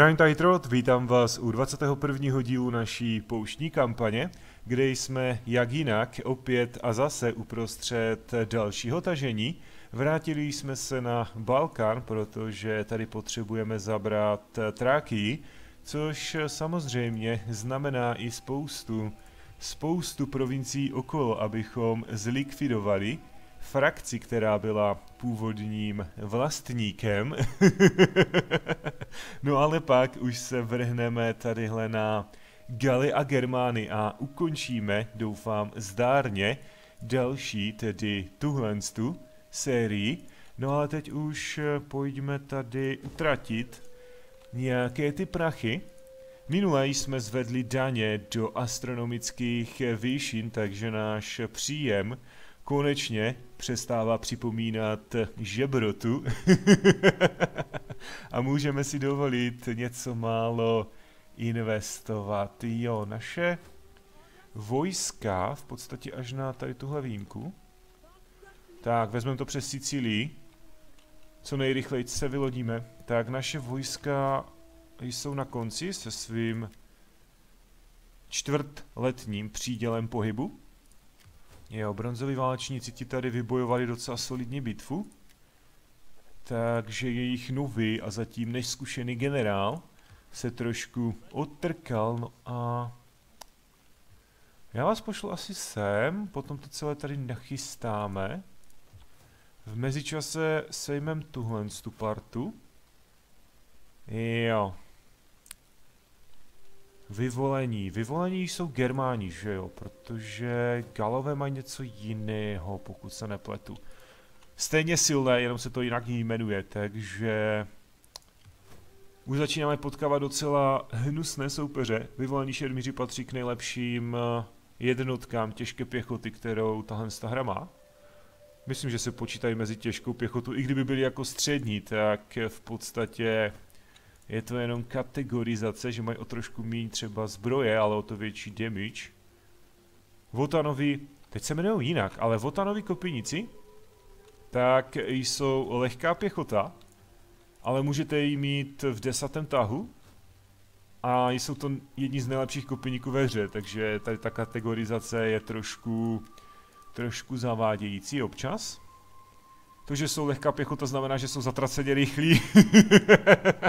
Zdravím tady Trot, vítám vás u 21. dílu naší pouštní kampaně, kde jsme jak jinak opět a zase uprostřed dalšího tažení. Vrátili jsme se na Balkán, protože tady potřebujeme zabrat Trákii, což samozřejmě znamená i spoustu, spoustu provincií okolo, abychom zlikvidovali frakci, která byla původním vlastníkem. no ale pak už se vrhneme tadyhle na Gali a Germány a ukončíme, doufám, zdárně další, tedy tuhle tu sérii. No ale teď už pojďme tady utratit nějaké ty prachy. Minule jsme zvedli daně do astronomických výšin, takže náš příjem konečně přestává připomínat žebrotu a můžeme si dovolit něco málo investovat. Jo, naše vojska v podstatě až na tady tuhle výjimku. Tak, vezmeme to přes Sicílii. Co nejrychleji se vylodíme. Tak, naše vojska jsou na konci se svým čtvrtletním přídělem pohybu. Jo, bronzoví válečníci ti tady vybojovali docela solidní bitvu. Takže jejich nový a zatím neskušený generál se trošku odtrkal, no a... Já vás pošlu asi sem, potom to celé tady nachystáme. V mezičase sejmem tuhle tu partu. Jo, Vyvolení. Vyvolení jsou Germáni, že jo? Protože Galové mají něco jiného, pokud se nepletu. Stejně silné, jenom se to jinak jmenuje, takže... Už začínáme potkávat docela hnusné soupeře. Vyvolení šermíři patří k nejlepším eh, jednotkám těžké pěchoty, kterou tahle hra má. Myslím, že se počítají mezi těžkou pěchotu, i kdyby byli jako střední, tak v podstatě je to jenom kategorizace, že mají o trošku méně třeba zbroje, ale o to větší damage. Votanovi, teď se jmenují jinak, ale Votanovi kopinici, tak jsou lehká pěchota, ale můžete ji mít v desátém tahu. A jsou to jedni z nejlepších kopiníků ve hře, takže tady ta kategorizace je trošku, trošku zavádějící občas. To, že jsou lehká pěchota, znamená, že jsou zatraceně rychlí.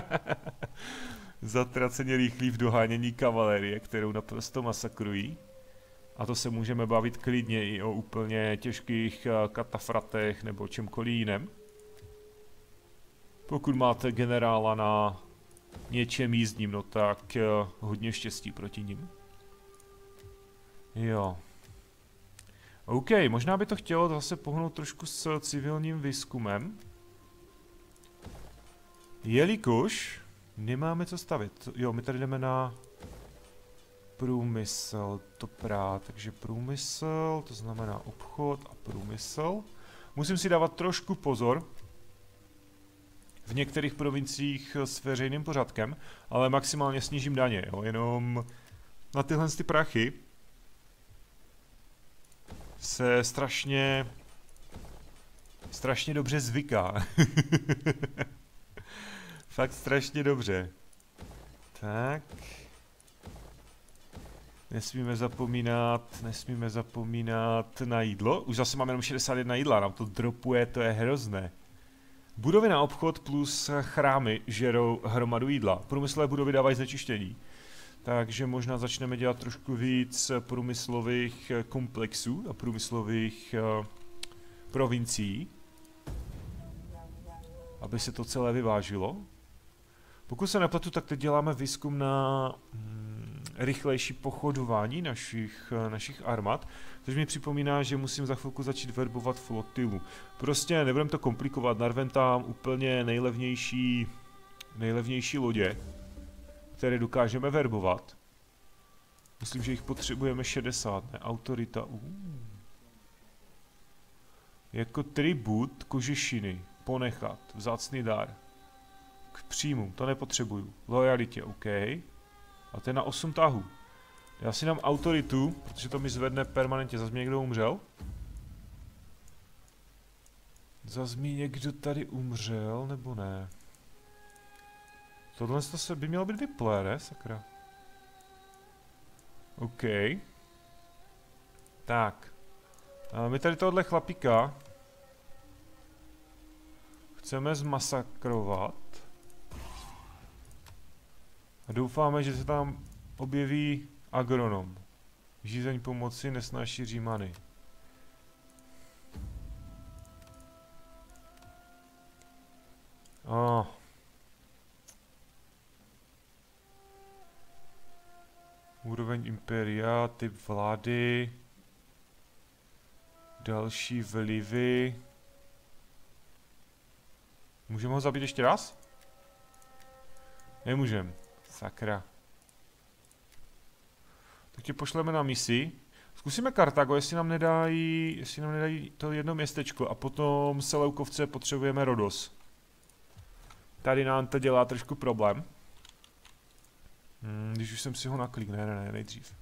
zatraceně rychlí v dohánění kavalerie, kterou naprosto masakrují. A to se můžeme bavit klidně i o úplně těžkých eh, katafratech nebo čemkoliv jiném. Pokud máte generála na něčem jízdním, no tak eh, hodně štěstí proti ním. Jo. OK, možná by to chtělo zase pohnout trošku s civilním výzkumem. Jelikož nemáme co stavit. Jo, my tady jdeme na průmysl, to prá, takže průmysl, to znamená obchod a průmysl. Musím si dávat trošku pozor v některých provinciích s veřejným pořadkem, ale maximálně snížím daně, jo, jenom na tyhle ty prachy se strašně strašně dobře zvyká. Fakt strašně dobře. Tak. Nesmíme zapomínat, nesmíme zapomínat na jídlo. Už zase máme jenom 61 jídla, nám to dropuje, to je hrozné. Budovy na obchod plus chrámy žerou hromadu jídla. Průmyslové budovy dávají znečištění. Takže možná začneme dělat trošku víc průmyslových komplexů a průmyslových uh, provincií. Aby se to celé vyvážilo. Pokud se nepletu, tak teď děláme výzkum na mm, rychlejší pochodování našich, uh, našich armad, což mi připomíná, že musím za chvilku začít verbovat flotilu. Prostě nebudem to komplikovat, narvem tam úplně nejlevnější, nejlevnější lodě které dokážeme verbovat. Myslím, že jich potřebujeme 60, ne? Autorita. Uh. Jako tribut kožešiny. Ponechat. Vzácný dar. K příjmu. To nepotřebuju. Lojalitě. OK. A to je na 8 tahů. Já si dám autoritu, protože to mi zvedne permanentně. Zase někdo umřel? Zase mi někdo tady umřel, nebo ne? Tohle to se by mělo být vyplé, ne? Sakra. OK. Tak. A my tady tohle chlapíka chceme zmasakrovat. A doufáme, že se tam objeví agronom. Žízeň pomoci nesnáší římany. Oh. Úroveň Imperia, typ vlády. Další vlivy. Můžeme ho zabít ještě raz? Nemůžem. Sakra. Tak tě pošleme na misi. Zkusíme Kartago, jestli nám nedají, jestli nám nedají to jedno městečko a potom Seleukovce potřebujeme Rodos. Tady nám to dělá trošku problém. Hmm, když už jsem si ho naklik, ne, ne, ne, nejdřív.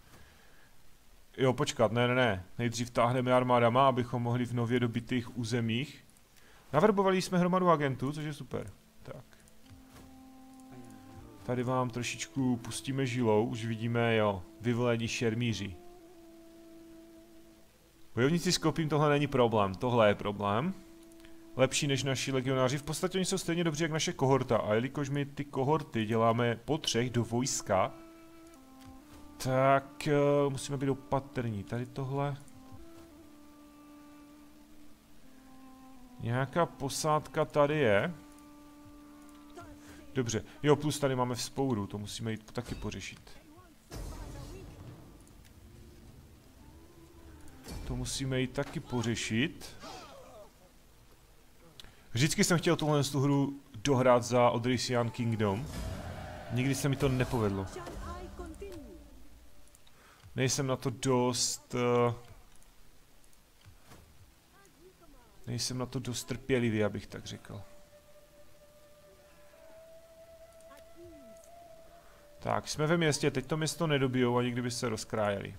Jo, počkat, ne, ne, ne. Nejdřív táhneme armádama, abychom mohli v nově dobitých územích. Naverbovali jsme hromadu agentů, což je super. Tak. Tady vám trošičku pustíme žilou, už vidíme, jo, vyvolení šermíři. Bojovníci s kopím tohle není problém, tohle je problém. Lepší než naši legionáři, v podstatě oni jsou stejně dobří jak naše kohorta a jelikož my ty kohorty děláme po třech do vojska, tak uh, musíme být opatrní. Tady tohle... Nějaká posádka tady je. Dobře, jo, plus tady máme vzpouru, to musíme jít taky pořešit. To musíme jít taky pořešit. Vždycky jsem chtěl tuhle tu hru dohrát za Odrysian Kingdom. Nikdy se mi to nepovedlo. Nejsem na to dost... Uh, nejsem na to dost trpělivý, abych tak řekl. Tak, jsme ve městě, teď to město nedobijou, ani kdyby se rozkrájeli.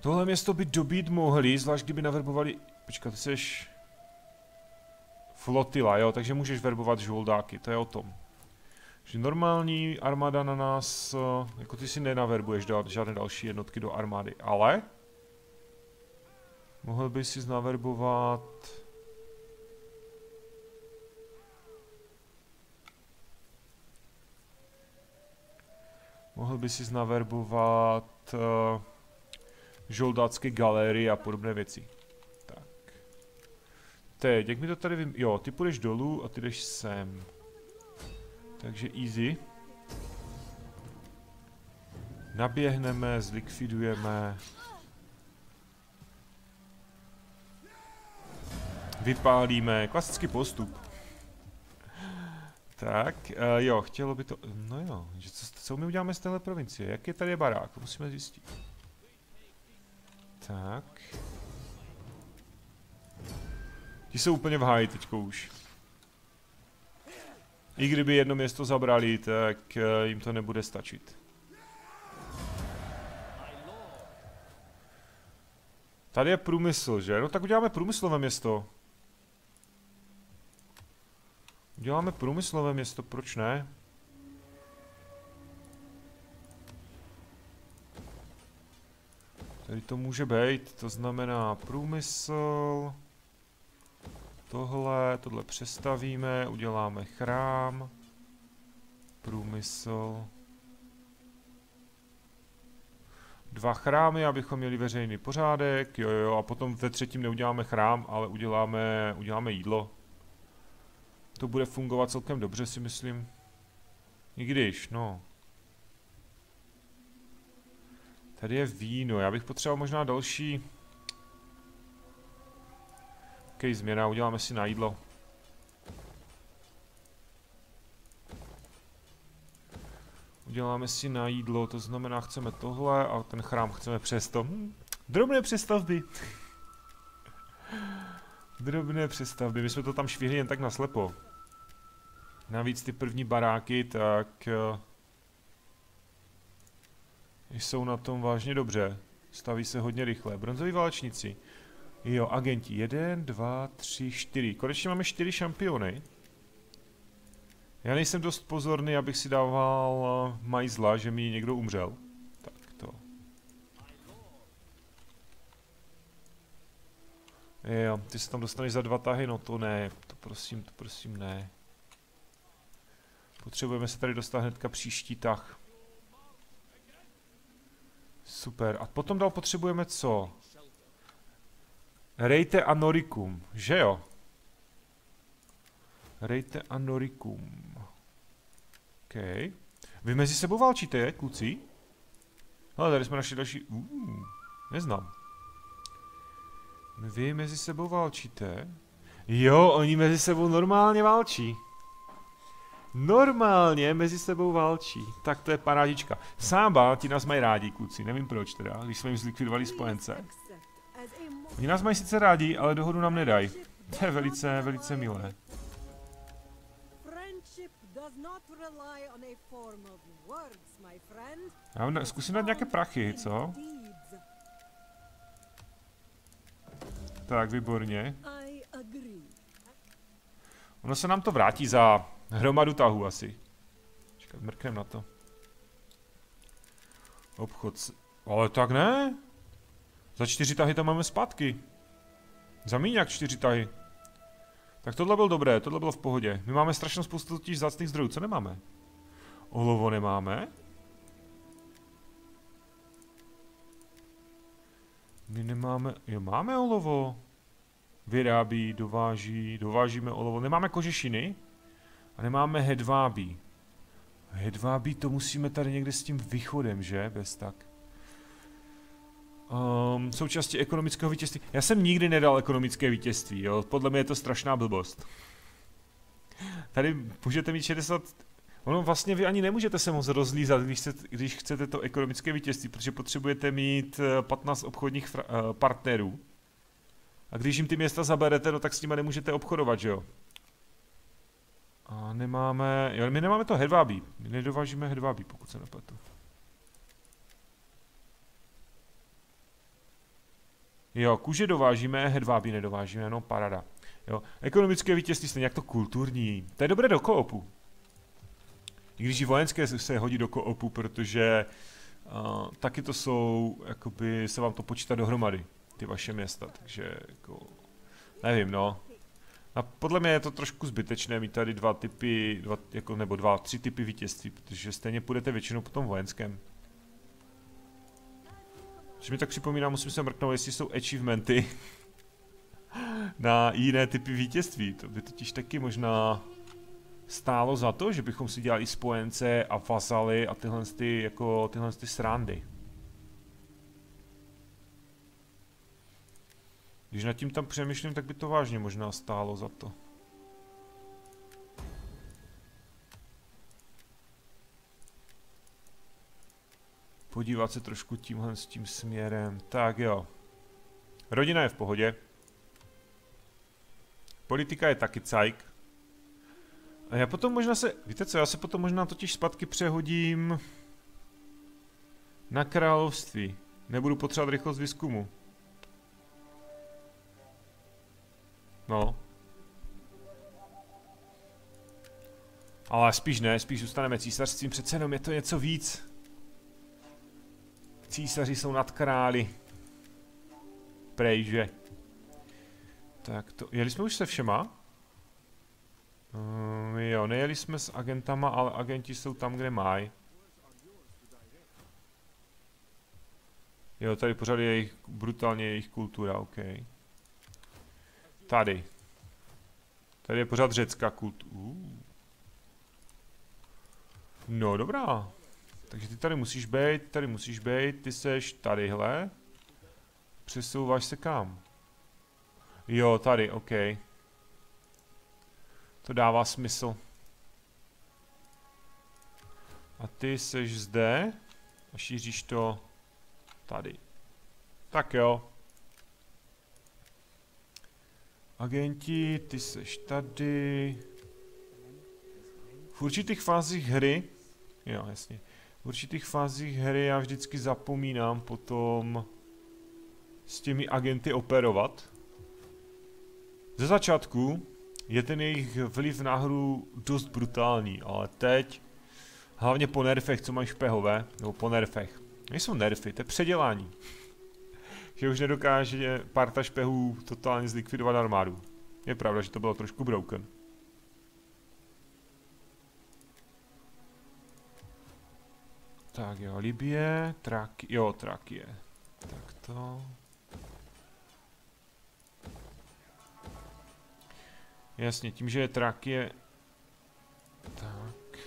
Tohle město by dobít mohli, zvlášť kdyby naverbovali... Počkat, ty seš... Flotila, jo, takže můžeš verbovat žoldáky, to je o tom. Že normální armáda na nás, eh, jako ty si nenaverbuješ dát žádné další jednotky do armády, ale... Mohl by si znaverbovat... Mohl by si znaverbovat uh, žoldácké galerie a podobné věci. Teď, jak mi to tady vím... Jo, ty půjdeš dolů a ty jdeš sem. Takže easy. Naběhneme, zlikvidujeme. Vypálíme, klasický postup. Tak, uh, jo, chtělo by to, no jo, že co, co my uděláme z téhle provincie, jak je tady barák, musíme zjistit. Tak. Ti jsou úplně v háji teďko už. I kdyby jedno město zabrali, tak uh, jim to nebude stačit. Tady je průmysl, že? No tak uděláme průmyslové město. Uděláme průmyslové město, proč ne? Tady to může být, to znamená průmysl. Tohle, tohle přestavíme, uděláme chrám. Průmysl. Dva chrámy, abychom měli veřejný pořádek, jo jo, a potom ve třetím neuděláme chrám, ale uděláme, uděláme jídlo. To bude fungovat celkem dobře, si myslím. I když, no. Tady je víno, já bych potřeboval možná další... OK, změna, uděláme si na jídlo. Uděláme si na jídlo, to znamená, chceme tohle a ten chrám chceme přesto. Hm, drobné přestavby. Drobné přestavby, my jsme to tam švihli jen tak naslepo. Navíc ty první baráky, tak... Uh, jsou na tom vážně dobře. Staví se hodně rychle. Bronzoví válečníci. Jo, agenti. Jeden, dva, tři, čtyři. Konečně máme čtyři šampiony. Já nejsem dost pozorný, abych si dával majzla, že mi někdo umřel. Tak to. Jo, ty se tam dostaneš za dva tahy, no to ne, to prosím, to prosím ne. Potřebujeme se tady dostat hnedka příští tah. Super, a potom dál potřebujeme co? Rejte a Noricum, že jo? Rejte a Noricum. OK. Vy mezi sebou válčíte, kluci? Ale tady jsme našli další... Uh, neznám. Vy mezi sebou válčíte? Jo, oni mezi sebou normálně válčí. Normálně mezi sebou válčí. Tak to je parádička. Sába, ti nás mají rádi, kluci, nevím proč teda, když jsme jim zlikvidovali spojence. Oni nás mají sice rádi, ale dohodu nám nedají. To je velice, velice milé. Já zkusím dát nějaké prachy, co? Tak, výborně. Ono se nám to vrátí za hromadu tahu asi. Čekat, mrknem na to. Obchod. Ale tak ne? Za čtyři tahy to máme zpátky. Za míň jak čtyři tahy. Tak tohle bylo dobré, tohle bylo v pohodě. My máme strašnou spoustu totiž zácných zdrojů, co nemáme? Olovo nemáme? My nemáme, jo máme olovo. Vyrábí, dováží, dovážíme olovo. Nemáme kožešiny a nemáme hedvábí. Hedvábí to musíme tady někde s tím východem, že? Bez tak. Um, součástí ekonomického vítězství. Já jsem nikdy nedal ekonomické vítězství, jo. Podle mě je to strašná blbost. Tady můžete mít 60... Ono vlastně vy ani nemůžete se moc rozlízat, když chcete, když chcete to ekonomické vítězství, protože potřebujete mít 15 eh, obchodních uh, partnerů. A když jim ty města zaberete, no tak s nimi nemůžete obchodovat, že jo? A nemáme... Jo, my nemáme to hedvábí. My nedovážíme hedvábí, pokud se nepletu. Jo, kůže dovážíme, hedvábí nedovážíme, no parada. Jo, ekonomické vítězství stejně jak to kulturní. To je dobré do koopu. I když i vojenské se hodí do koopu, protože uh, taky to jsou, jakoby se vám to počítá dohromady, ty vaše města, takže jako, nevím no. A podle mě je to trošku zbytečné mít tady dva typy, dva, jako, nebo dva, tři typy vítězství, protože stejně půjdete většinou po tom vojenském. Což mi tak připomíná, musím se mrknout, jestli jsou achievementy na jiné typy vítězství. To by totiž taky možná stálo za to, že bychom si dělali spojence a vazaly a tyhle, ty, jako, tyhle ty srandy. Když nad tím tam přemýšlím, tak by to vážně možná stálo za to. Podívat se trošku tímhle s tím směrem. Tak jo. Rodina je v pohodě. Politika je taky cajk. A já potom možná se, víte co, já se potom možná totiž zpátky přehodím na království. Nebudu potřebovat rychlost výzkumu. No. Ale spíš ne, spíš zůstaneme císařstvím, přece jenom je to něco víc. Císaři jsou nad králi. Prejže. Tak to, jeli jsme už se všema? Um, jo, nejeli jsme s agentama, ale agenti jsou tam, kde mají. Jo, tady pořád je jejich, brutálně jejich kultura, OK. Tady. Tady je pořád řecká kultura. No, dobrá. Takže ty tady musíš být, tady musíš být, ty seš tadyhle. Přesouváš se kam? Jo, tady, OK. To dává smysl. A ty seš zde a šíříš to tady. Tak jo. Agenti, ty seš tady. V určitých fázích hry, jo, jasně, v určitých fázích hry já vždycky zapomínám potom s těmi agenty operovat. Ze začátku je ten jejich vliv nahoru dost brutální, ale teď, hlavně po nerfech, co mají špehové, nebo po nerfech, nejsou nerfy, to je předělání. že už nedokáže parta špehů totálně zlikvidovat armádu. Je pravda, že to bylo trošku broken. Tak jo, Libie, Traky, jo, Trakie. Tak to. Jasně, tím, že je Trakie... Tak.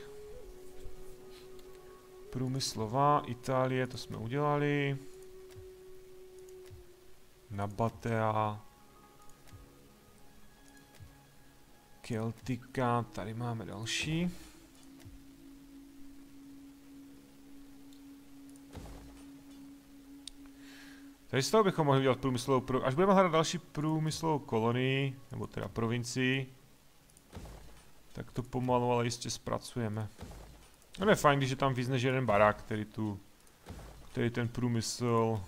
Průmyslová, Itálie, to jsme udělali. Nabatea. Keltika, tady máme další. Tady z toho bychom mohli dělat průmyslovou, pro... až budeme hledat další průmyslovou kolonii, nebo teda provincii, tak to pomalu, ale jistě zpracujeme. No je fajn, když je tam víc než jeden barák, který tu, který ten průmysl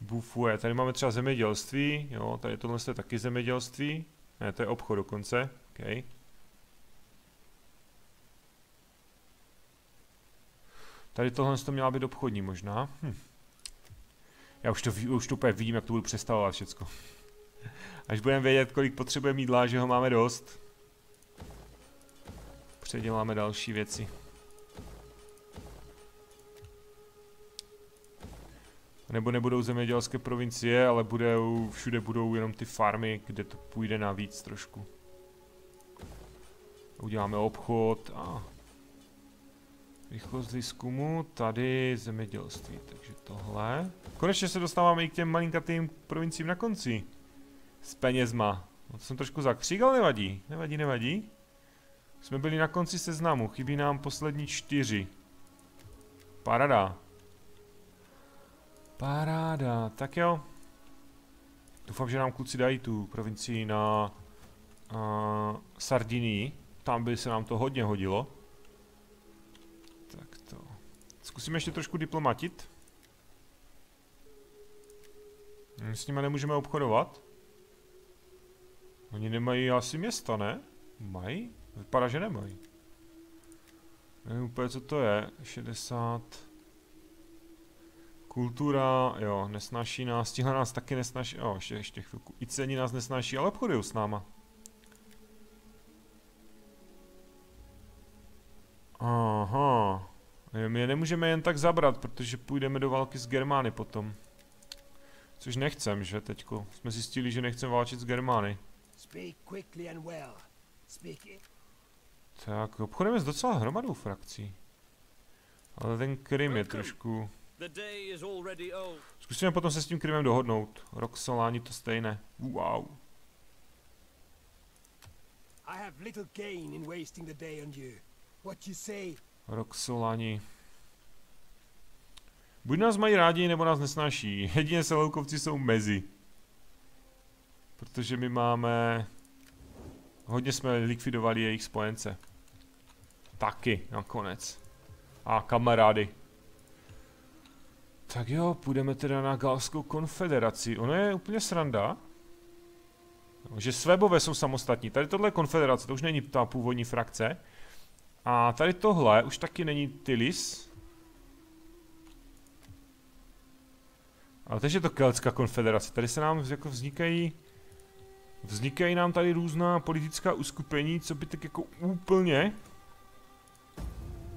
bufuje. Tady máme třeba zemědělství, jo, tady tohle je taky zemědělství. Ne, to je obchod dokonce, okay. Tady tohle to měla být obchodní možná. Hm. Já už to, už to úplně vidím, jak to budu přestavovat všecko. Až budeme vědět, kolik potřebujeme jídla, že ho máme dost. Předěláme další věci. Nebo nebudou zemědělské provincie, ale budou, všude budou jenom ty farmy, kde to půjde navíc trošku. Uděláme obchod a Rychlost výzkumu, tady zemědělství, takže tohle. Konečně se dostáváme i k těm malinkatým provinciím na konci. S penězma. No to jsem trošku zakřígal, nevadí. Nevadí, nevadí. Jsme byli na konci seznamu, chybí nám poslední čtyři. Paráda. Paráda, tak jo. Doufám, že nám kluci dají tu provincii na uh, Sardinii. Tam by se nám to hodně hodilo. Zkusíme ještě trošku diplomatit. S nimi nemůžeme obchodovat. Oni nemají asi města, ne? Mají? Vypadá, že nemají. Nevím úplně, co to je. 60... Kultura, jo, nesnáší nás, tihle nás taky nesnáší, jo, ještě, ještě chvilku. I cení nás nesnáší, ale obchodují s náma. Aha. My je nemůžeme jen tak zabrat, protože půjdeme do války s Germány potom. Což nechcem, že teďko. Jsme zjistili, že nechcem válčit s Germány. Tak, obchodujeme s docela hromadou frakcí. Ale ten Krym je trošku... Zkusíme potom se s tím Krymem dohodnout. Roxolani to stejné. Wow. I have little gain in wasting the day on you. What you say Roxolani. Buď nás mají rádi, nebo nás nesnáší. Jedině se loukovci jsou mezi. Protože my máme... Hodně jsme likvidovali jejich spojence. Taky, nakonec. A kamarády. Tak jo, půjdeme teda na Galskou konfederaci. Ono je úplně sranda. Že Svebové jsou samostatní. Tady tohle je konfederace, to už není ta původní frakce. A tady tohle už taky není Tilis. Ale teď je to Keltská konfederace. Tady se nám jako vznikají... Vznikají nám tady různá politická uskupení, co by tak jako úplně...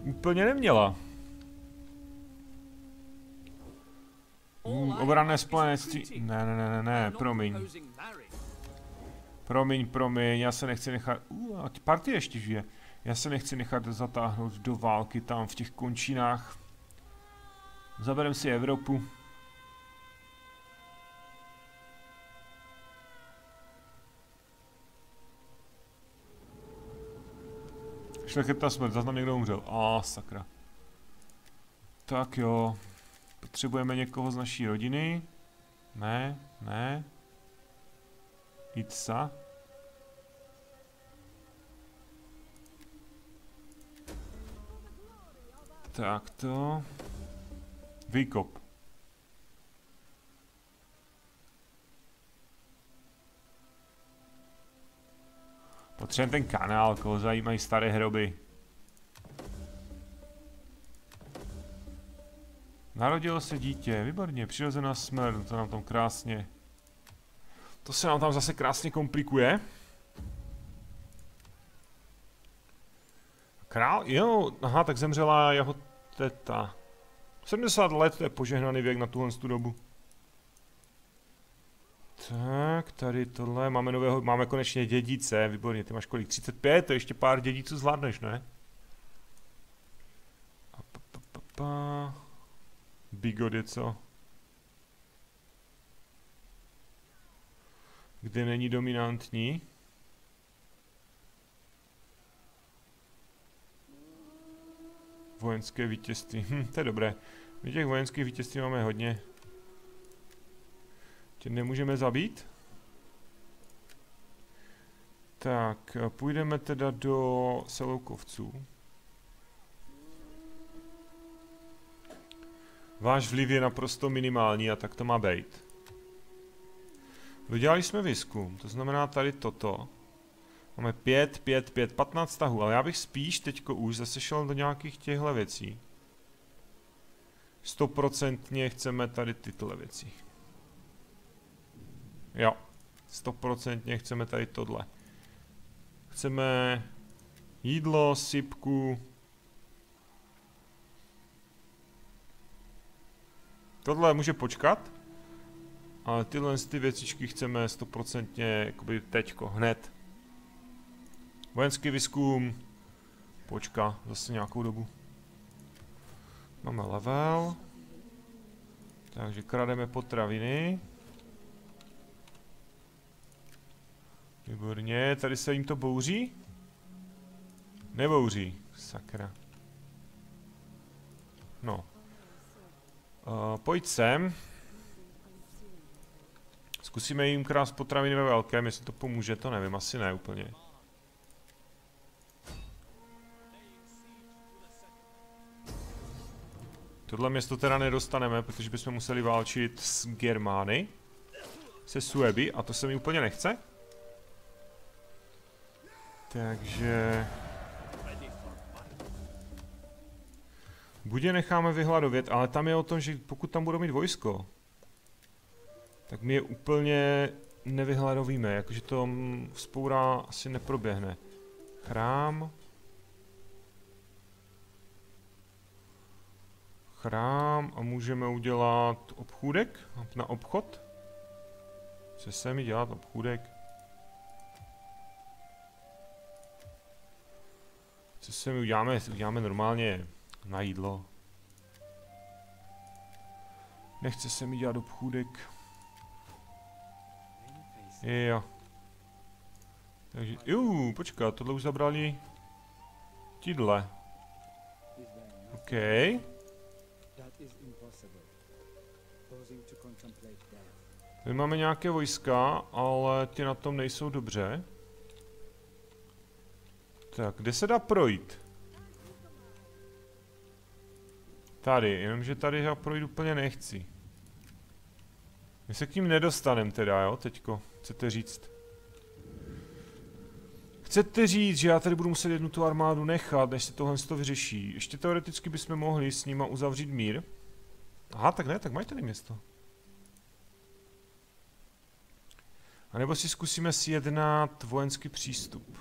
Úplně neměla. Uh, obranné spojenectví. Ne, ne, ne, ne, ne, promiň. Promiň, promiň, já se nechci nechat... Uh, a partie ještě žije. Já se nechci nechat zatáhnout do války tam v těch končinách. Zaberem si Evropu. Šlechetná smrt, zase někdo umřel. A ah, sakra. Tak jo. Potřebujeme někoho z naší rodiny. Ne, ne. Itsa. Tak to. Výkop. Potřebujeme ten kanál, koho zajímají staré hroby. Narodilo se dítě, výborně, přirozená smrt, to nám tam krásně. To se nám tam zase krásně komplikuje. Král, jo, aha, tak zemřela jeho teta. 70 let, to je požehnaný věk na tuhle tu dobu. Tak, tady tohle, máme nového, máme konečně dědice, výborně, ty máš kolik, 35, to ještě pár dědiců zvládneš, ne? A pa, pa, pa, pa. Bigod je co? Kde není dominantní? Vojenské vítězství, hm, to je dobré. My těch vojenských vítězství máme hodně. Tě nemůžeme zabít? Tak, půjdeme teda do Seloukovců. Váš vliv je naprosto minimální a tak to má být. Dodělali jsme výzkum, to znamená tady toto. Máme 5, 5, 5, 15 tahů, ale já bych spíš teďko už zase šel do nějakých těchto věcí. Stoprocentně chceme tady tyhle věci. Jo, stoprocentně chceme tady tohle. Chceme jídlo, sypku. Tohle může počkat. Ale tyhle ty věcičky chceme stoprocentně jakoby teďko, hned. Vojenský výzkum počká zase nějakou dobu. Máme level. Takže krademe potraviny. Výborně, tady se jim to bouří? Nebouří, sakra. No. Uh, pojď sem. Zkusíme jim krás potraviny ve velkém, jestli to pomůže, to nevím, asi ne úplně. Tohle město teda nedostaneme, protože bychom museli válčit s Germány. Se Sueby, a to se mi úplně nechce. Takže... Je necháme vyhladovět, ale tam je o tom, že pokud tam budou mít vojsko, tak my je úplně nevyhladovíme, jakože to vzpoura asi neproběhne. Chrám. Chrám a můžeme udělat obchůdek na obchod. Chce se mi dělat obchůdek. Co se mi uděláme, uděláme normálně na jídlo. Nechce se mi dělat obchůdek. Jo. Takže, jo, počkat, tohle už zabrali tídle. OK. My máme nějaké vojska, ale ty na tom nejsou dobře. Tak, kde se dá projít? Tady, jenomže tady já projít úplně nechci. My se k ním nedostaneme teda, jo, teďko. Chcete říct? Chcete říct, že já tady budu muset jednu tu armádu nechat, než se tohle to vyřeší. Ještě teoreticky bychom mohli s nima uzavřít mír. Aha, tak ne, tak mají tady město. A nebo si zkusíme sjednat vojenský přístup.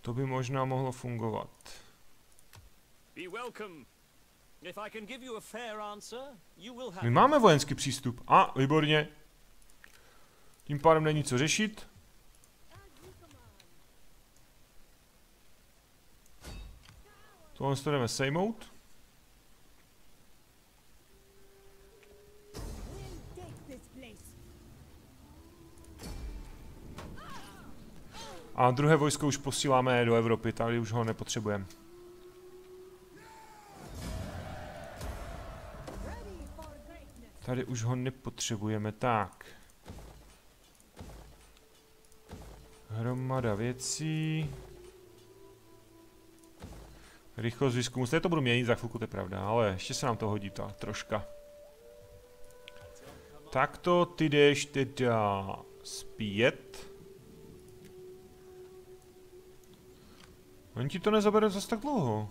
To by možná mohlo fungovat. My máme vojenský přístup. A, výborně. Tím pádem není co řešit. Tohle to jdeme sejmout. A druhé vojsko už posíláme do Evropy, tady už ho nepotřebujeme. Tady už ho nepotřebujeme, tak. Hromada věcí. Rychlost výzkumu, zde to budu měnit za chvilku, to je pravda, ale ještě se nám to hodí ta troška. Tak to ty jdeš teda zpět. Oni ti to nezabere zase tak dlouho.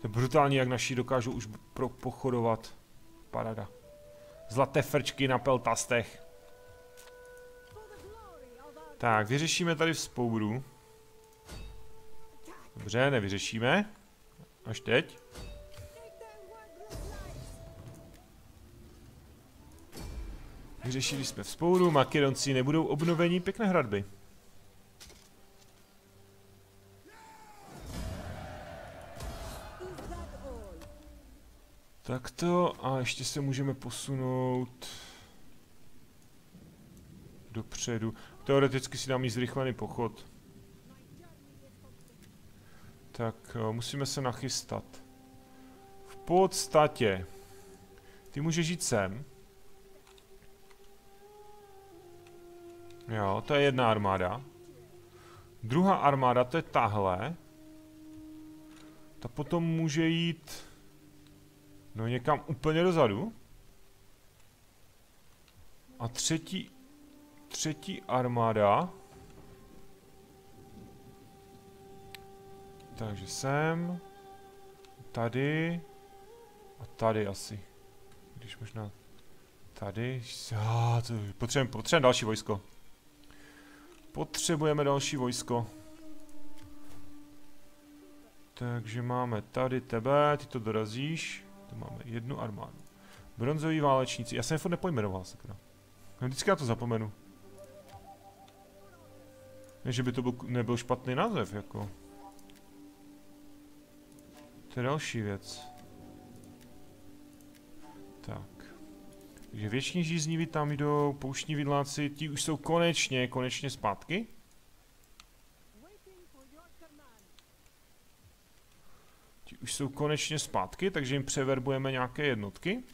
To je brutální, jak naši dokážou už pro pochodovat. Parada. Zlaté frčky na peltastech. Tak, vyřešíme tady vzpouru. Dobře, nevyřešíme. Až teď. Vyřešili jsme vzpouru, Makedonci nebudou obnovení pěkné hradby. Takto a ještě se můžeme posunout dopředu. Teoreticky si dám i zrychlený pochod. Tak eh, musíme se nachystat. V podstatě. Ty můžeš jít sem. Jo, to je jedna armáda. Druhá armáda, to je tahle. Ta potom může jít... No někam úplně dozadu. A třetí... Třetí armáda... Takže sem. Tady. A tady asi. Když možná tady. Potřebujeme, potřebujeme další vojsko. Potřebujeme další vojsko. Takže máme tady tebe, ty to dorazíš. Tu máme jednu armádu. Bronzoví válečníci. Já jsem je furt nepojmenoval, sakra. No, vždycky já to zapomenu. Ne, že by to byl, nebyl špatný název, jako. To je další věc. Tak. Takže věční žízniví tam jdou, pouštní vidláci, ti už jsou konečně, konečně zpátky. Ti už jsou konečně zpátky, takže jim převerbujeme nějaké jednotky.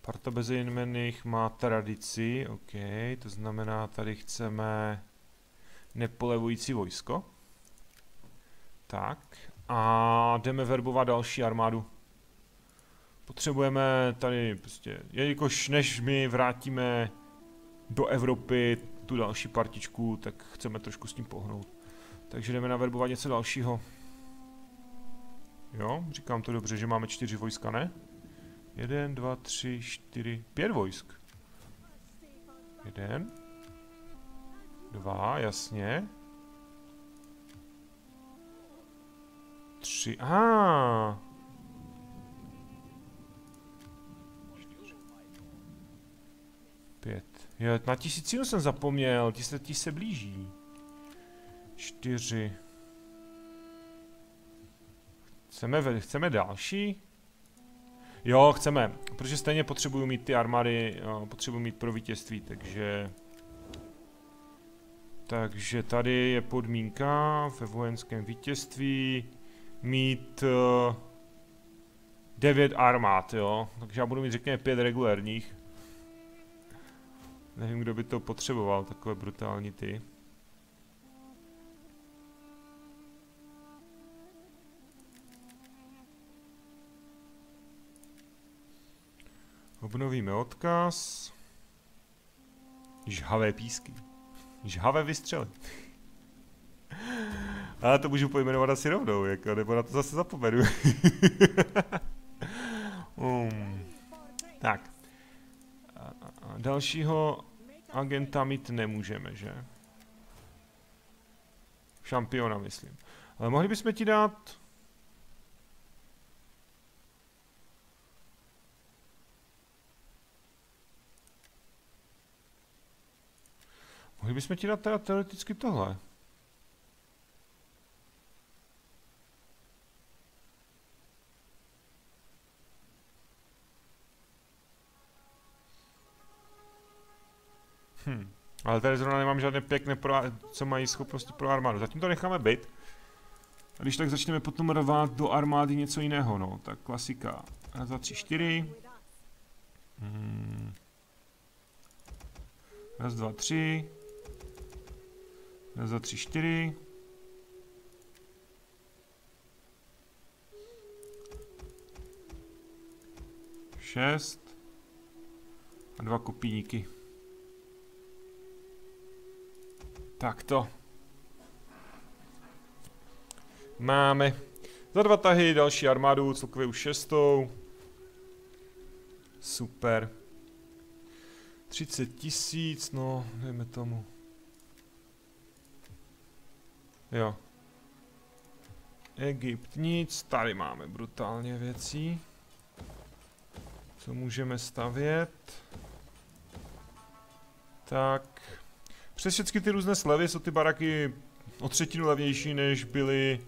Parta bezejmenných má tradici, ok, to znamená, tady chceme nepolevující vojsko. Tak, a jdeme verbovat další armádu. Potřebujeme tady prostě, jelikož než my vrátíme do Evropy tu další partičku, tak chceme trošku s tím pohnout. Takže jdeme naverbovat něco dalšího. Jo, říkám to dobře, že máme čtyři vojska, ne? Jeden, dva, tři, čtyři, pět vojsk. Jeden. Dva, jasně. Tři, aha. Pět. Jo, na tisícinu jsem zapomněl, ti se, ti se blíží. Čtyři. Chceme, chceme další? Jo, chceme, protože stejně potřebuju mít ty armády, potřebuju mít pro vítězství, takže... Takže tady je podmínka ve vojenském vítězství mít uh, devět armád, jo, takže já budu mít řekněme pět regulérních. Nevím, kdo by to potřeboval, takové brutální ty. Obnovíme odkaz. Žhavé písky. Žhavé vystřely. A to můžu pojmenovat asi rovnou, jako, nebo na to zase zapomenu. um. Tak. A, dalšího agenta mít nemůžeme, že? Šampiona, myslím. Ale mohli bychom ti dát Mohli bychom ti dát teda teoreticky tohle. Hm. Ale tady zrovna nemám žádné pěkné, pro, co mají schopnosti pro armádu. Zatím to necháme být. A když tak začneme potom rvát do armády něco jiného, no. Tak klasika. Raz, dva, tři, čtyři. Hmm. Raz, dva, tři. Raz, dva, tři, čtyři. Šest. A dva kopíníky. Tak to. Máme za dva tahy další armádu, celkově už šestou. Super. 30 tisíc, no, dejme tomu. Jo. Egypt nic, tady máme brutálně věcí. Co můžeme stavět? Tak. Přes všechny ty různé slevy jsou ty baraky o třetinu levnější, než byly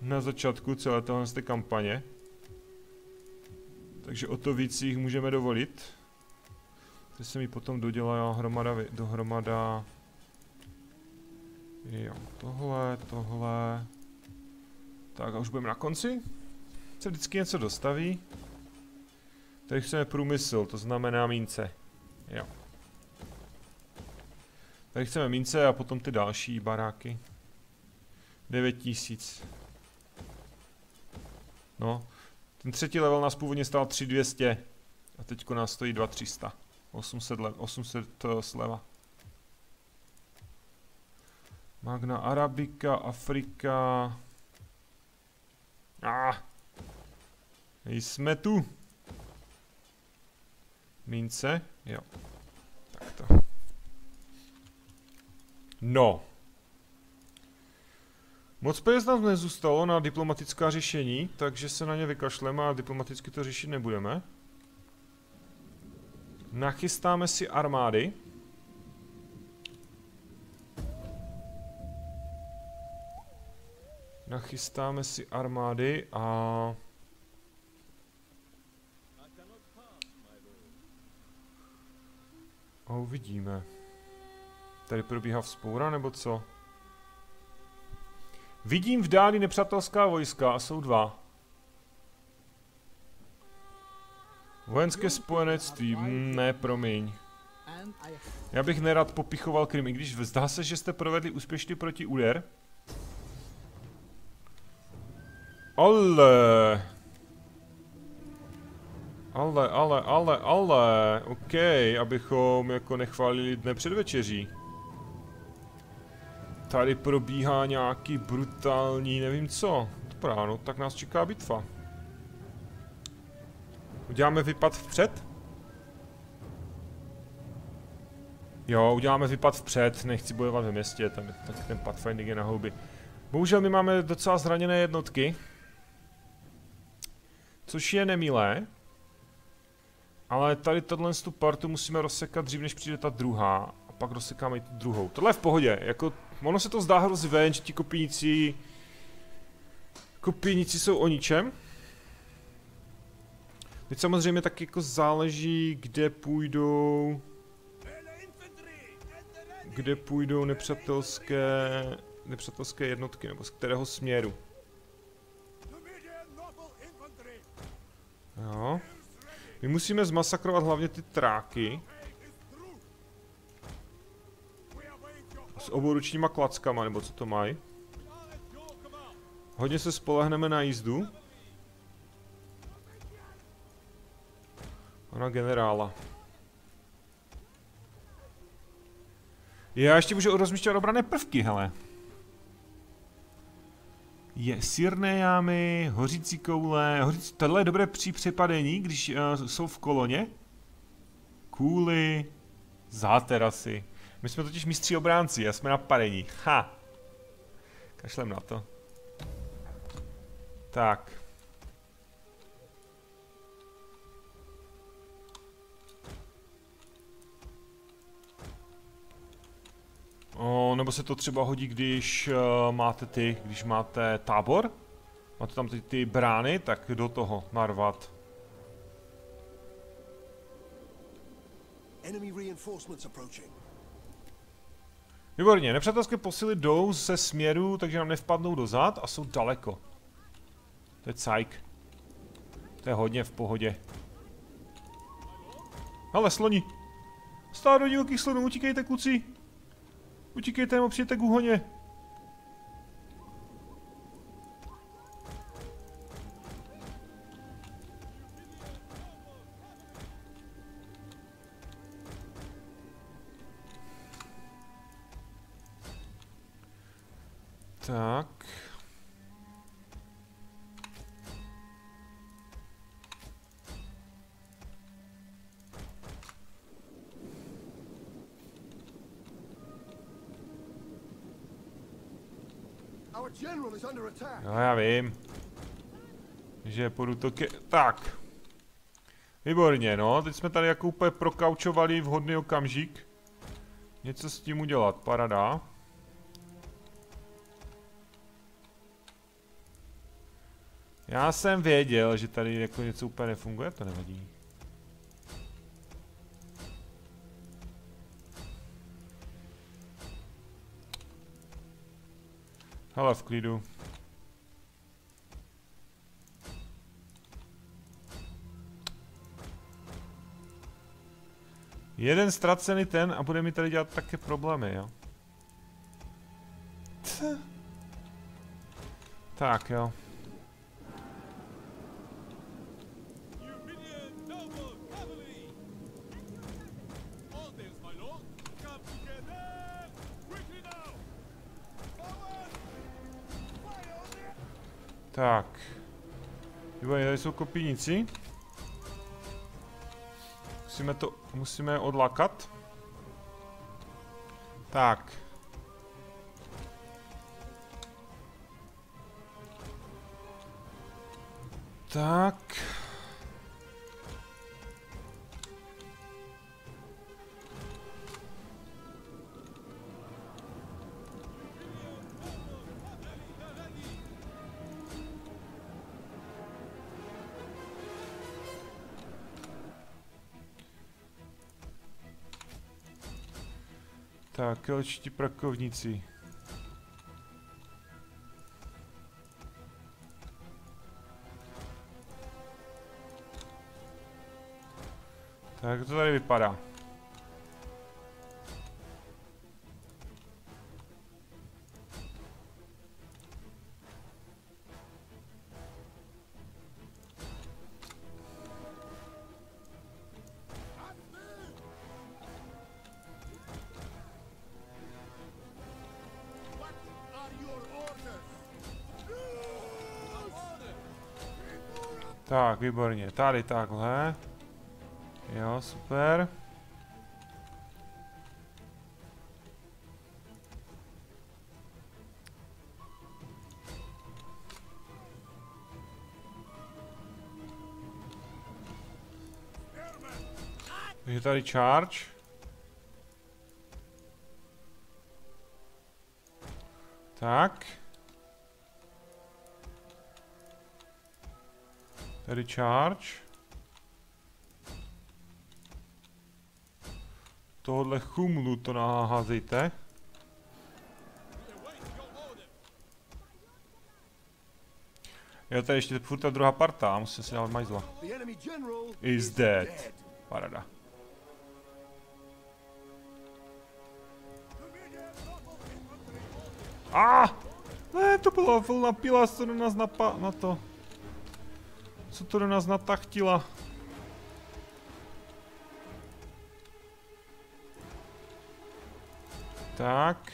na začátku celé téhle kampaně. Takže o to víc jich můžeme dovolit. Teď se mi potom dodělá hromada, dohromada... Jo, tohle, tohle... Tak a už budeme na konci. Se vždycky něco dostaví. Tady chceme průmysl, to znamená mínce. Jo. Tady chceme mince a potom ty další baráky. 9000. No, ten třetí level nás původně stál 3200 a teďko nás stojí 2300. 800, le 800 uh, sleva. Magna Arabica, Afrika. Ah. Jsme tu. Mince? Jo. Tak to. No. Moc peněz nám nezůstalo na diplomatická řešení, takže se na ně vykašleme a diplomaticky to řešit nebudeme. Nachystáme si armády. Nachystáme si armády a... A uvidíme. Tady probíhá vzpoura, nebo co? Vidím v dáli nepřátelská vojska a jsou dva. Vojenské spojenectví, mm, ne, promiň. Já bych nerad popichoval Krym, i když zdá se, že jste provedli úspěšný proti úder. Ale... Ale, ale, ale, ale, OK, abychom jako nechválili dne před večeří. Tady probíhá nějaký brutální, nevím co. Dobrá, no, tak nás čeká bitva. Uděláme vypad vpřed? Jo, uděláme vypad vpřed, nechci bojovat ve městě, ten, tak ten pathfinding je na houby. Bohužel my máme docela zraněné jednotky. Což je nemilé. Ale tady tohle tu partu musíme rozsekat dřív, než přijde ta druhá. A pak rozsekáme i tu druhou. Tohle je v pohodě, jako ono se to zdá hrozně, že ti kopíníci... Kopíníci jsou o ničem. Teď samozřejmě tak jako záleží, kde půjdou... Kde půjdou nepřátelské... Nepřátelské jednotky, nebo z kterého směru. Jo. My musíme zmasakrovat hlavně ty tráky. S oboručníma klackama, nebo co to mají. Hodně se spolehneme na jízdu. A na generála. Já ještě můžu rozmíšťovat obrané prvky, hele. Je sírné jámy, hořící koule, hořící, tohle je dobré při přepadení, když uh, jsou v koloně. Kůly, záterasy. My jsme totiž mistří obránci a jsme napadení. Ha! Kašlem na to. Tak. O, nebo se to třeba hodí, když uh, máte ty, když máte tábor? Máte tam ty, ty brány, tak do toho narvat. Enemy reinforcements approaching. Výborně, nepřátelské posily jdou ze směru, takže nám nevpadnou dozad a jsou daleko. To je cajk. To je hodně v pohodě. Ale sloni. Stádo divokých slonů, utíkejte kluci. Utíkejte nebo přijďte k úhoně. Tak. No já vím. Že pod útoky... Tak. Výborně, no. Teď jsme tady jako úplně prokaučovali vhodný okamžik. Něco s tím udělat, parada. Já jsem věděl, že tady jako něco úplně nefunguje, to nevadí. Hele, v klidu. Jeden ztracený ten a bude mi tady dělat také problémy, jo. Tak jo. Tak. Výborně, tady jsou kopíníci. Musíme to, musíme odlakat. Tak. Tak. Kelčtí prakovníci. Tak, to tady vypadá? Tak, výborně. Tady takhle. Jo, super. Takže tady charge. Tak. Tady charge. Tohle chumlu to naházejte. Jo, tady ještě furt ta druhá parta, musím si dát majzla. Is dead. Parada. A! Ah! Ne, to byla vlna pila, co do nás napa... na to. Co to do nás natachtila? Tak.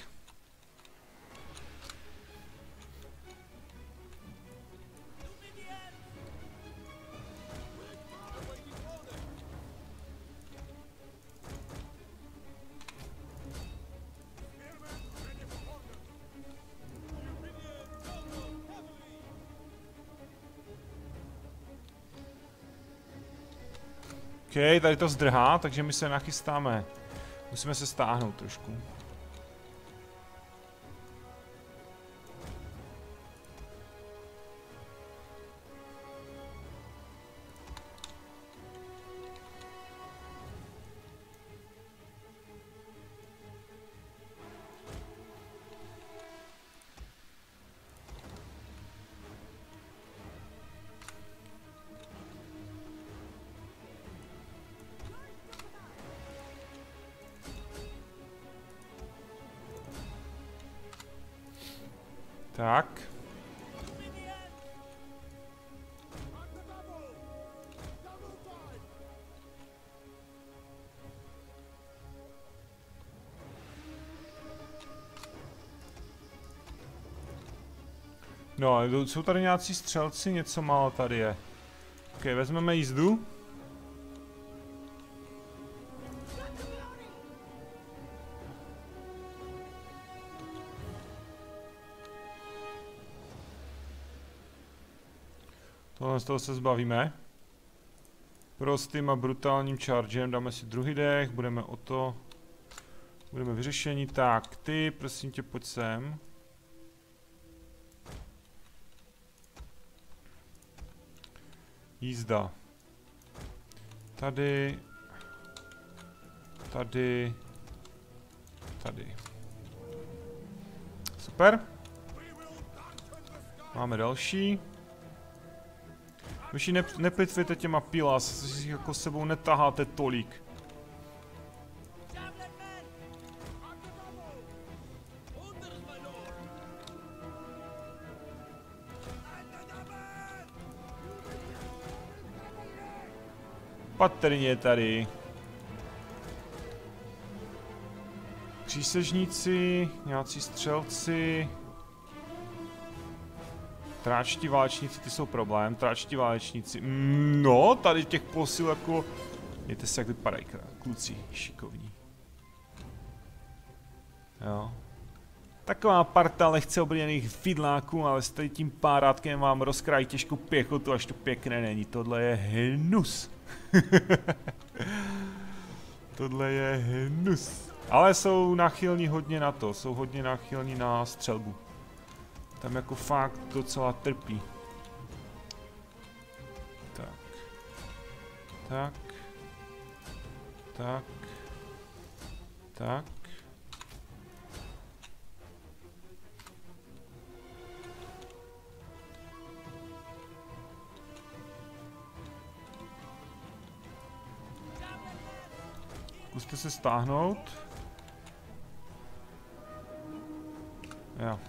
OK, tady to zdrhá, takže my se nachystáme. Musíme se stáhnout trošku. No, jsou tady nějací střelci, něco málo tady je. Ok, vezmeme jízdu. Tohle z toho se zbavíme. Prostým a brutálním chargem dáme si druhý dech, budeme o to... Budeme vyřešení. Tak, ty, prosím tě, pojď sem. Jízda. Tady. Tady. Tady. Super. Máme další. Ji ne, neplitvejte těma pilas, jako sebou netaháte tolik. Patrně tady. Přísežníci, nějací střelci. Tráčtí válečníci, ty jsou problém. Tráčtí válečníci. No, tady těch posil jako... Mějte se, jak vypadají kluci, šikovní. Jo. Taková parta lehce obrněných fidláků, ale s tím párátkem vám rozkrájí těžkou pěchotu, až to pěkné není. Tohle je hnus. Tohle je hnus. Ale jsou nachylní hodně na to, jsou hodně nachylní na střelbu. Tam jako fakt docela trpí. Tak. Tak. Tak. Tak. Zkuste se stáhnout. Jo.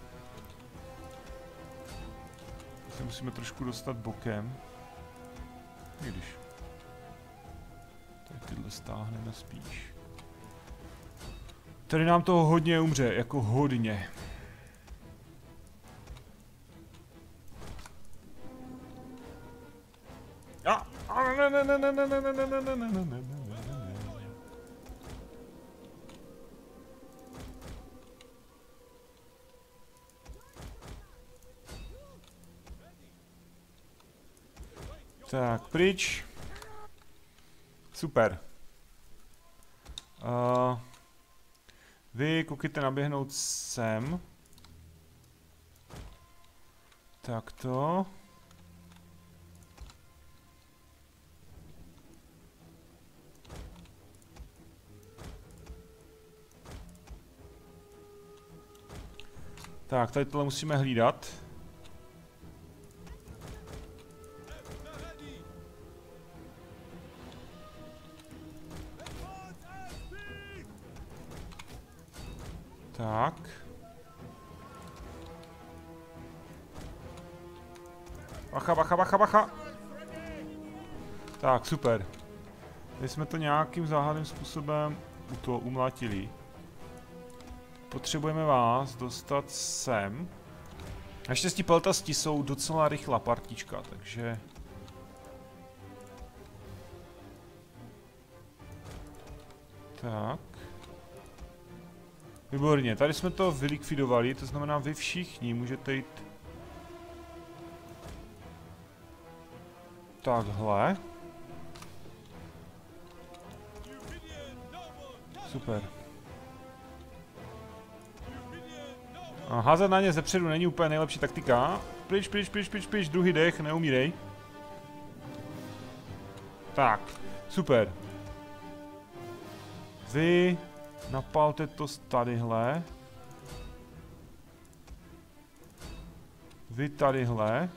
Se musíme trošku dostat bokem. I když. Tak tyhle stáhneme spíš. Tady nám toho hodně umře, jako hodně. A, ne, ne, ne, ne, ne, ne, ne, ne, ne, ne, ne, Tak, pryč. Super. Uh, vy koukejte naběhnout sem. Tak to. Tak, tady tohle musíme hlídat. Super. My jsme to nějakým záhadným způsobem u toho umlatili. Potřebujeme vás dostat sem. Naštěstí peltasti jsou docela rychlá partička, takže... Tak. Výborně, tady jsme to vylikvidovali, to znamená vy všichni můžete jít... Takhle. Super. A házet na ně zepředu není úplně nejlepší taktika. Pryč, pryč, pryč, pryč, pryč, druhý dech, neumírej. Tak, super. Vy Napalte to tadyhle. Vy tadyhle.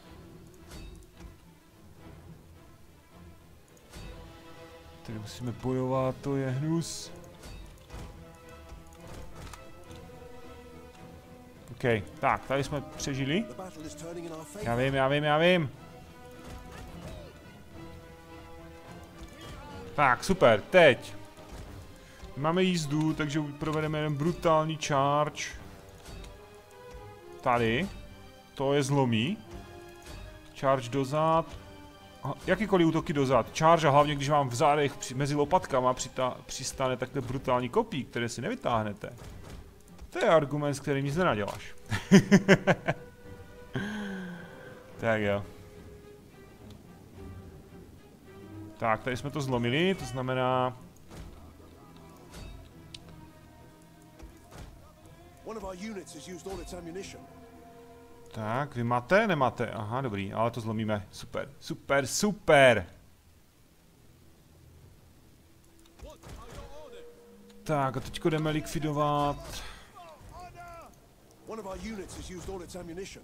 Tady musíme bojovat, to je hnus. OK, tak, tady jsme přežili. Já vím, já vím, já vím. Tak, super, teď. Máme jízdu, takže provedeme jeden brutální charge. Tady. to je zlomí. Charge dozad. Jakýkoliv útoky dozad. Charge a hlavně když vám v zádech mezi lopatkama přistane takhle brutální kopí, které si nevytáhnete. To je argument, s kterým nic nenaděláš. tak jo. Tak, tady jsme to zlomili, to znamená... One of our units has used all its ammunition. Tak, vy máte? Nemáte? Aha, dobrý, ale to zlomíme. Super, super, super! Tak, a teďko jdeme likvidovat... One of our units has used all its ammunition.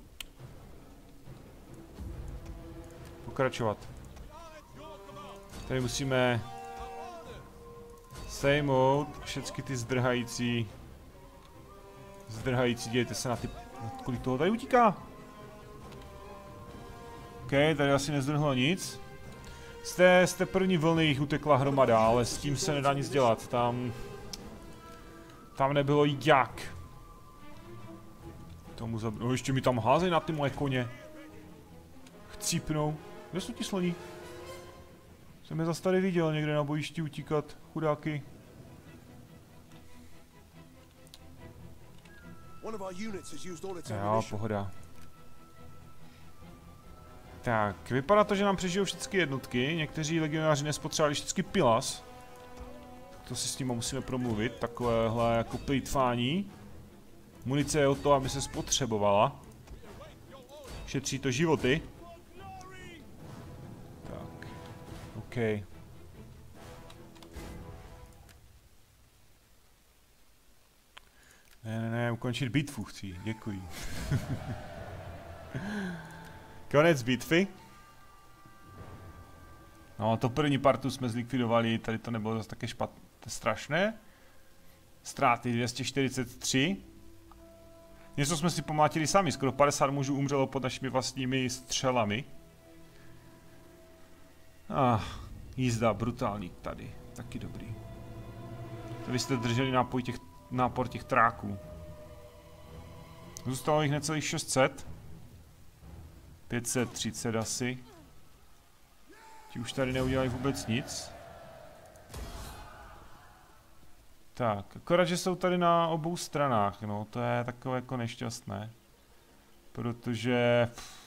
Pokračovat. Tady musíme sejmout všechny ty zdrhající... Zdrhající, dějte se na ty... Kolik toho tady utíká? OK, tady asi nezdrhlo nic. Z té, z té první vlny jich utekla hromada, ale s tím se nedá nic dělat. Tam... Tam nebylo jak. Tomu zabr... No ještě mi tam házejí na ty moje koně. Chcípnou. Kde jsou ti sloní? Jsem je zase tady viděl někde na bojišti utíkat, chudáky. Jo, pohoda. Tak, vypadá to, že nám přežijou všechny jednotky. Někteří legionáři nespotřebovali všechny pilas. To si s nimi musíme promluvit, takovéhle jako plýtvání. Munice je o to, aby se spotřebovala. Šetří to životy. Tak, OK. Ne, ne, ne, ukončit bitvu chci, děkuji. Konec bitvy. No, to první partu jsme zlikvidovali, tady to nebylo zase také špatné, strašné. Ztráty 243. Něco jsme si pomlátili sami, skoro 50 mužů umřelo pod našimi vlastními střelami. Ah, jízda, brutální tady, taky dobrý. To vy jste drželi nápoj těch, nápor těch tráků. Zůstalo jich necelých 600. 530 asi. Ti už tady neudělají vůbec nic. Tak, akorát, že jsou tady na obou stranách, no, to je takové jako nešťastné. Protože... pff,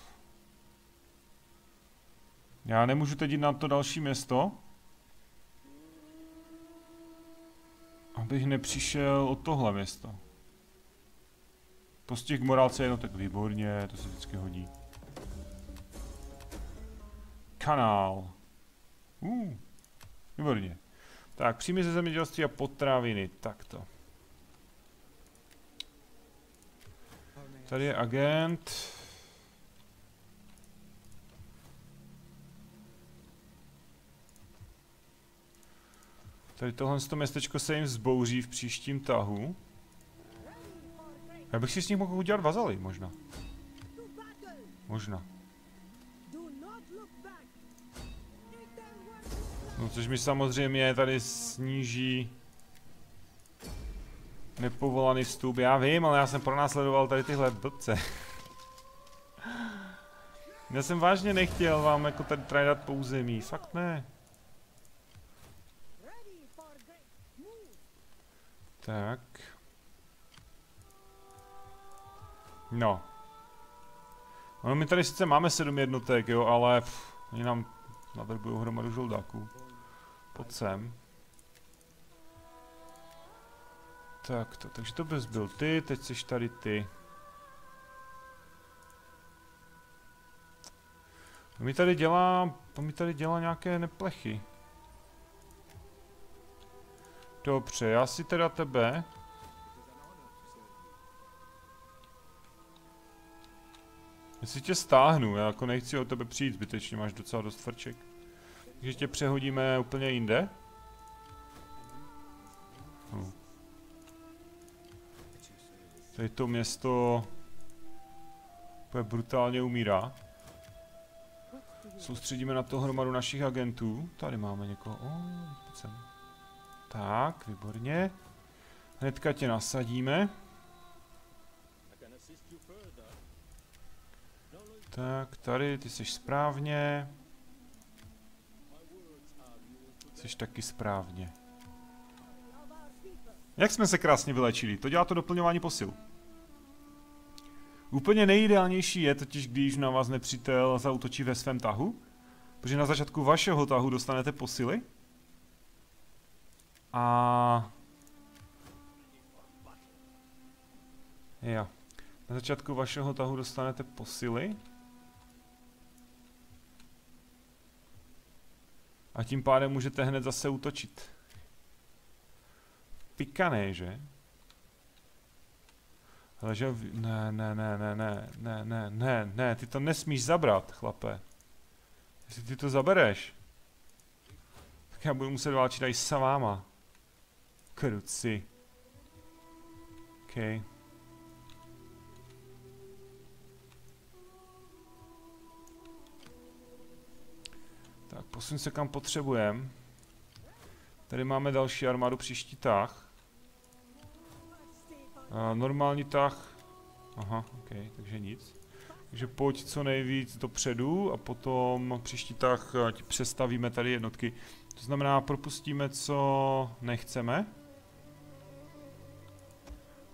Já nemůžu teď jít na to další město. Abych nepřišel o tohle město. Postih k morálce je no tak výborně, to se vždycky hodí. Kanál. Uh, výborně. Tak, příjmy ze zemědělství a potraviny, takto. Tady je agent. Tady tohle to městečko se jim zbouří v příštím tahu. Já bych si s nich mohl udělat vazaly, možná. Možná. No což mi samozřejmě tady sníží nepovolaný vstup. Já vím, ale já jsem pronásledoval tady tyhle blbce. Já jsem vážně nechtěl vám jako tady tradat po území, fakt ne. Tak. No. Ono my tady sice máme sedm jednotek, jo, ale pff, oni nám nadrbují hromadu žoldáků. Pojď sem. Tak to, takže to bys byl ty, teď jsi tady ty. On mi tady dělá, on mi tady dělá nějaké neplechy. Dobře, já si teda tebe. Já si tě stáhnu, já jako nechci o tebe přijít zbytečně, máš docela dost frček. Takže tě přehodíme úplně jinde. No. Tady to město úplně brutálně umírá. Soustředíme na to hromadu našich agentů. Tady máme někoho. Oh, sem. Tak, výborně. Hnedka tě nasadíme. Tak, tady, ty jsi správně. Jsi taky správně. Jak jsme se krásně vylečili, to dělá to doplňování posil. Úplně nejideálnější je totiž, když na vás nepřítel zautočí ve svém tahu, protože na začátku vašeho tahu dostanete posily. A... Jo. Na začátku vašeho tahu dostanete posily. A tím pádem můžete hned zase útočit. Pikané, že? Ale že... Ne, ne, ne, ne, ne, ne, ne, ne, ne, ty to nesmíš zabrat, chlape. Jestli ty to zabereš, tak já budu muset válčit i s váma. Kruci. Okay. Posun se kam potřebujem. Tady máme další armádu příští tah. A normální tah. Aha, ok, takže nic. Takže pojď co nejvíc dopředu a potom příští tah přestavíme tady jednotky. To znamená, propustíme, co nechceme.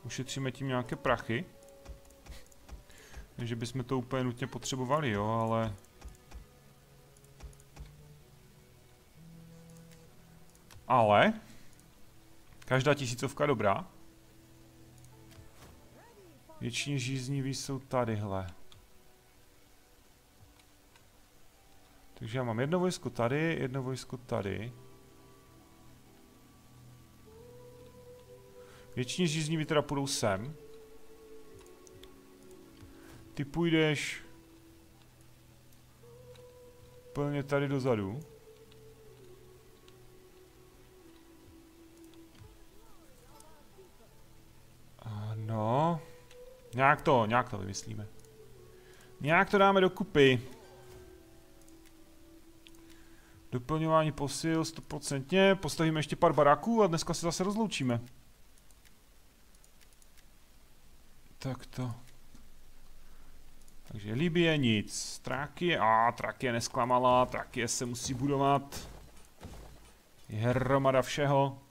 Ušetříme tím nějaké prachy. Takže bychom to úplně nutně potřebovali, jo, ale... Ale... Každá tisícovka dobrá. Většině žízniví jsou tadyhle. Takže já mám jedno vojsko tady, jedno vojsko tady. Většině žízniví teda půjdou sem. Ty půjdeš plně tady dozadu. No, nějak to, nějak to vymyslíme. Nějak to dáme dokupy. Doplňování posil 100%. Postavíme ještě pár baráků a dneska se zase rozloučíme. Tak to. Takže Libie nic. Trakie, a Trakie nesklamala, Trakie se musí budovat. Je hromada všeho.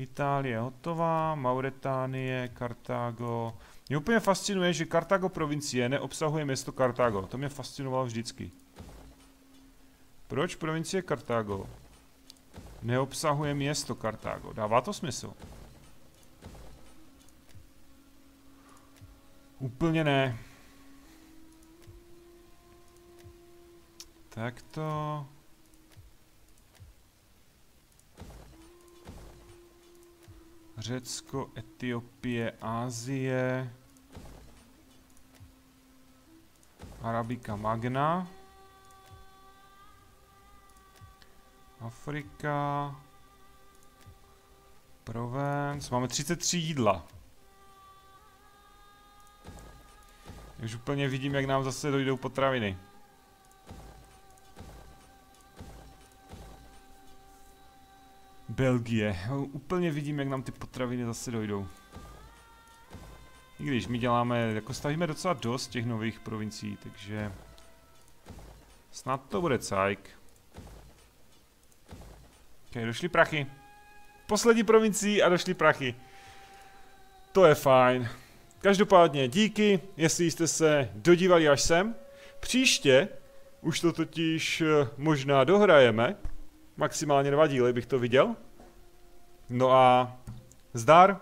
Itálie hotová, Mauretánie, Kartágo. Mě úplně fascinuje, že Kartágo provincie neobsahuje město Kartágo. To mě fascinovalo vždycky. Proč provincie Kartágo neobsahuje město Kartágo? Dává to smysl? Úplně ne. Tak to... Řecko, Etiopie, Ázie. Arabika Magna. Afrika. Provence. Máme 33 jídla. Už úplně vidím, jak nám zase dojdou potraviny. Belgie. Úplně vidím, jak nám ty potraviny zase dojdou. I když my děláme, jako stavíme docela dost těch nových provincií, takže... Snad to bude cajk. Ok, došly prachy. Poslední provincií a došly prachy. To je fajn. Každopádně díky, jestli jste se dodívali až sem. Příště už to totiž eh, možná dohrajeme. Maximálně dva díly bych to viděl. No a zdar.